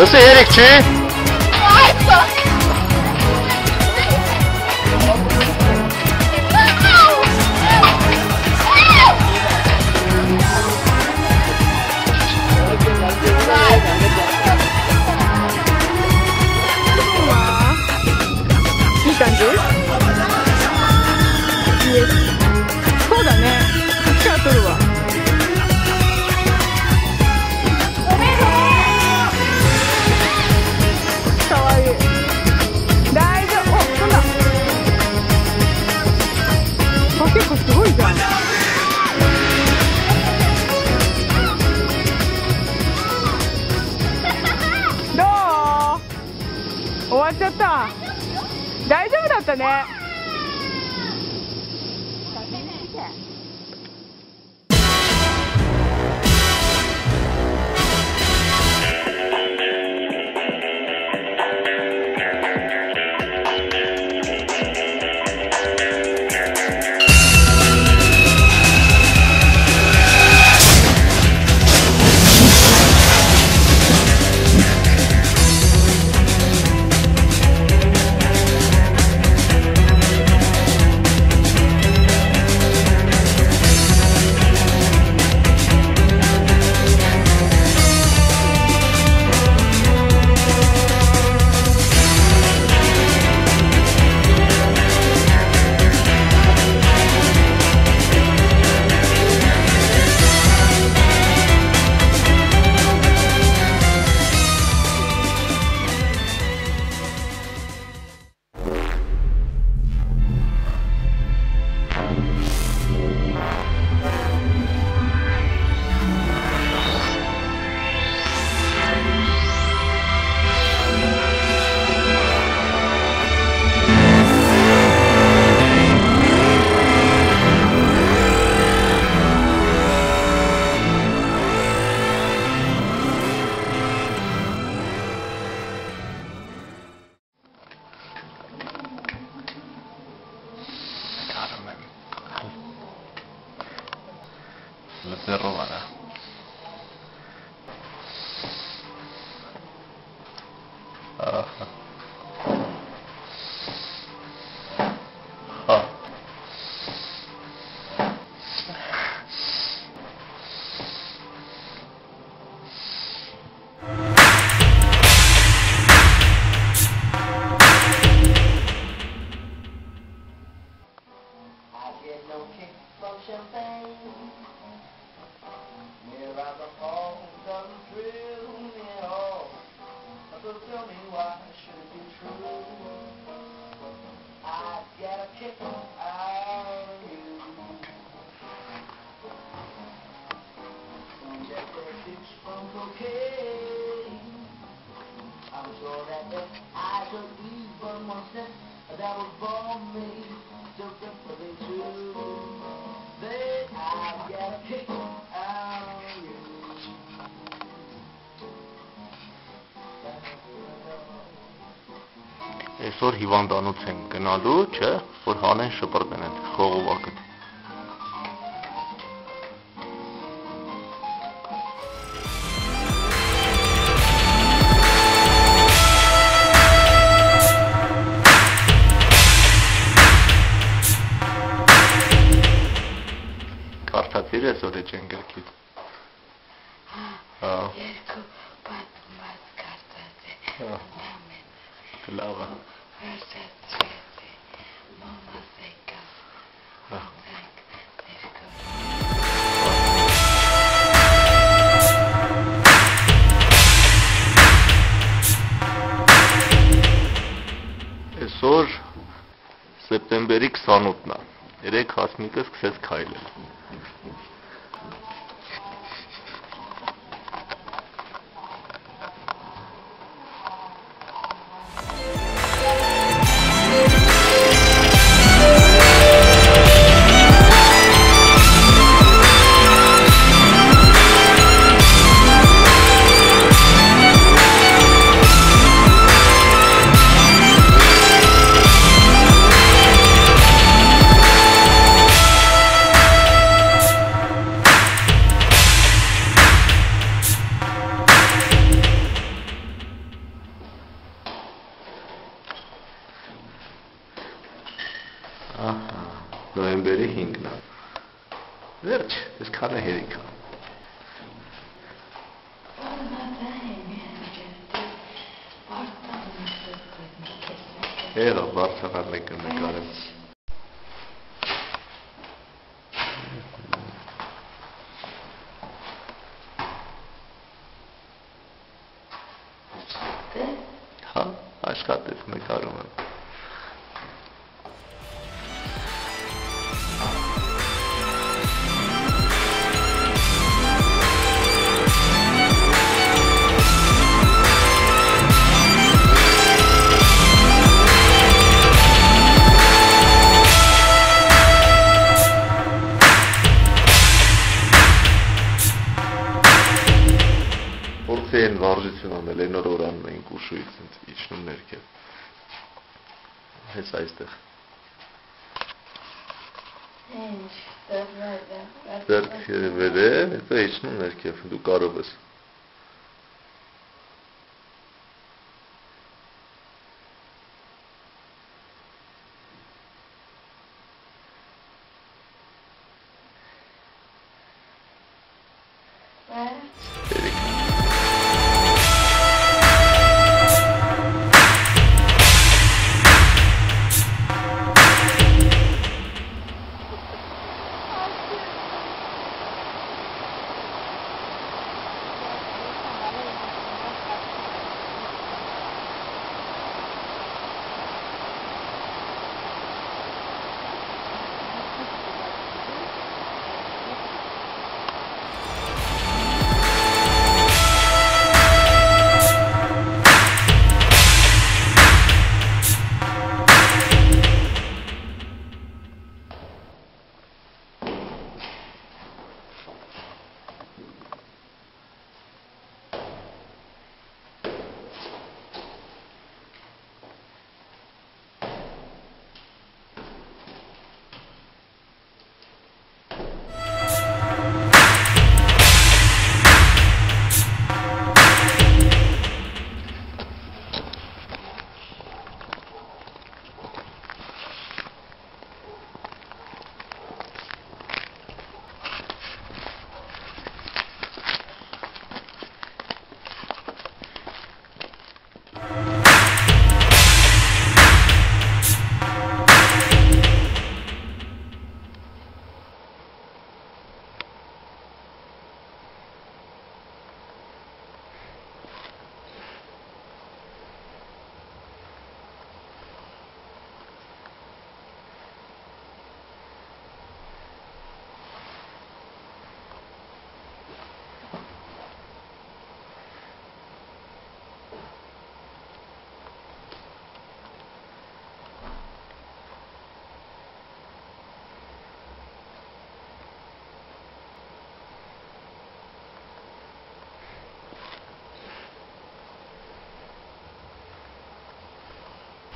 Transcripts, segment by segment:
Você, Eric? te robará. ¿ah? that was born me so differently too. Then I get a kick out of you. Այսօր հիվանդանոց են գնալու, չէ, որ հանեն շպրտեն այդ խողովակը։ Բերիր ես օրի ճենգակից։ Հա։ Երկու պատմած կարտած է։ Լավա։ Այսօր սեպտեմբերի 28-ն է։ 3 հասմիկը սկսեց քայլել։ Նոյեմբերի 5-ն է։ Վերջ, այսքան է հերիքա։ Հեղա, բարձրան մեկը նկարեմ։ Հա, աշխատեց նկարում եմ։ են վարժություն անել, այն օր օրանում էինք ուշույց ինձ իջնում ներքև։ Հենց այստեղ։ Ձերքը վեր է, հետո իջնում ներքև, դու կարող ես։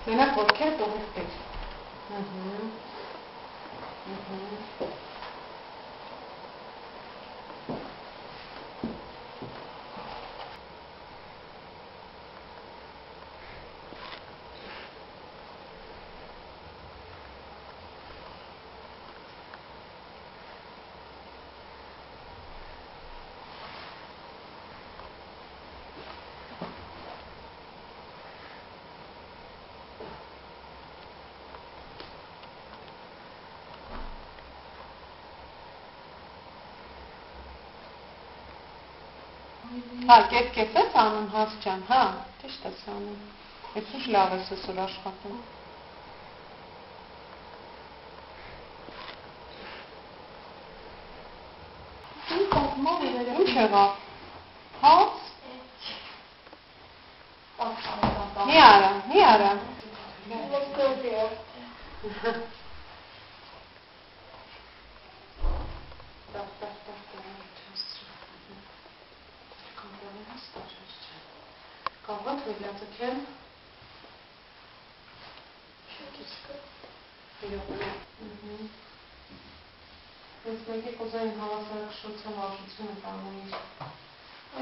Ven a por qué todo este. Uh. Հա, կես-կես ես անում հաց ջան, հա, ճիշտ ես անում։ Ես ուշ լավ ես այսօր աշխատում։ Ինչ եղավ։ Հաց։ Մի արա, մի արա։ Կաղոտ վերլացքեն։ Ես մեկի կուզային հավասարակշռության վարժությունը կանոնի։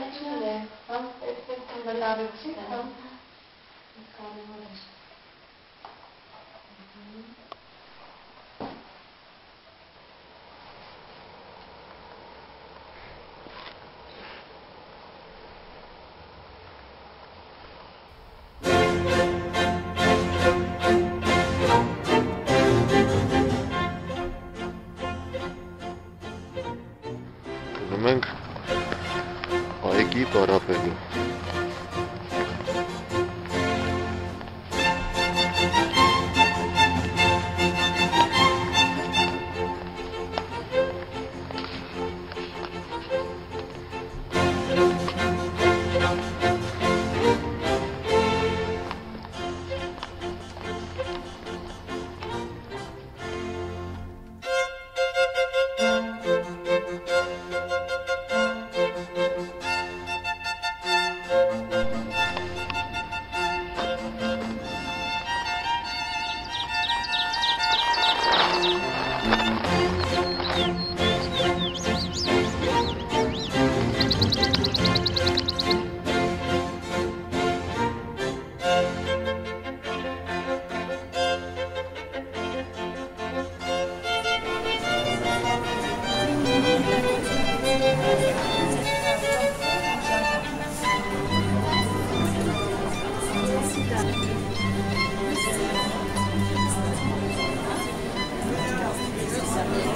Այդն է, հա, այդպես դարեցի, հա։ Կարևոր է։ ենք այգի պարապելու։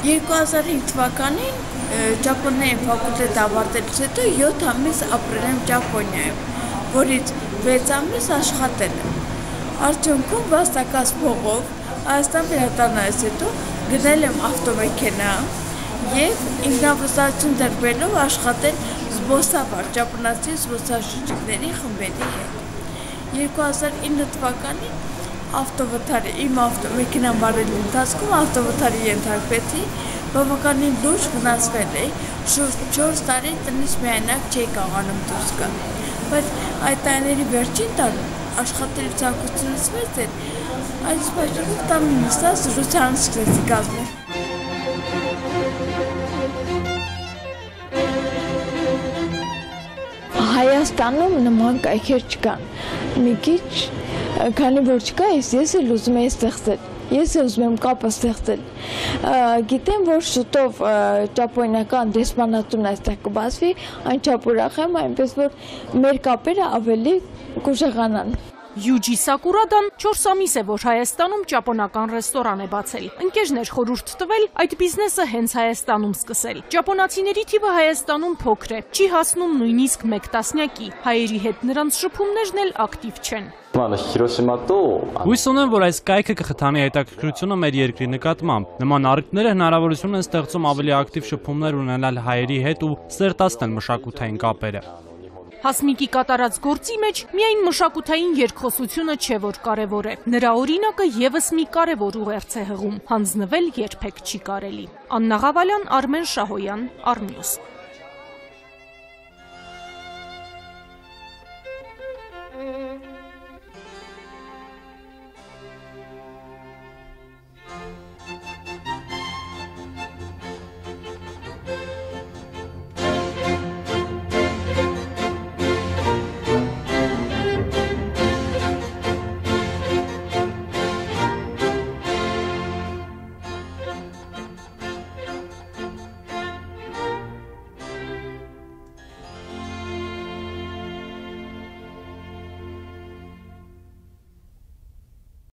2005 թվականին Ճապոնիայի ֆակուլտետ ավարտելուց հետո 7 ամիս ապրել եմ Ճապոնիայում, որից 6 ամիս աշխատել եմ։ Արդյունքում վաստակած փողով Հայաստան վերադառնալուց հետո գնել եմ ավտոմեքենա եւ ինքնավստահություն դրբելով աշխատել զբոսավար ճապոնացի զբոսաշրջիկների խմբերի հետ։ 2009 թվականին ավտովթարի իմ ավտոմեքենան վարելու ընթացքում ավտովթարի ենթարկվեցի, բավականին լուրջ վնասվել էի, շուրջ 4 տարի տնից միայնակ չէի կարողանում դուրս գալ։ Բայց այդ տարիների վերջին տարում աշխատելու ցանկությունս մեծ էր, այս պատճառով տան նստած զրուցան սկսեցի կազմել։ Հայաստանում նման կայքեր չկան։ Մի քիչ քանի որ չկա, ես ես էլ ուզում եմ ստեղծել։ Ես էլ ուզում եմ կապը ստեղծել։ Գիտեմ, որ շուտով ճապոնական դեսպանատուն այստեղ կբացվի, այնչափ ուրախ եմ, այնպես որ մեր կապերը ավելի կուժեղանան։ Յուջի Սակուրադան 4 ամիս է, որ Հայաստանում ճապոնական ռեստորան է բացել։ Ընկերներ խորհուրդ տվել այդ բիզնեսը հենց Հայաստանում սկսել։ Ճապոնացիների թիվը Հայաստանում փոքր է, չի հասնում նույնիսկ 1 տասնյակի։ Հայերի հետ նրանց շփումներն էլ ակտիվ չեն։ Հույս ունեմ, որ այս կայքը կխթանի հետաքրքրությունը մեր երկրի նկատմամբ։ Նման առիթները հնարավորություն են ստեղծում ավելի ակտիվ շփումներ ունենալ հայերի հետ ու սերտացնել մշակութային կապերը։ Հասմիկի կատարած գործի մեջ միայն մշակութային երկխոսությունը չէ, որ կարևոր է։ Նրա օրինակը եւս մի կարևոր ուղերձ է հղում։ Հանձնվել երբեք չի կարելի։ Աննա Ղավալյան, Արմեն Շահոյան, Արմյուս։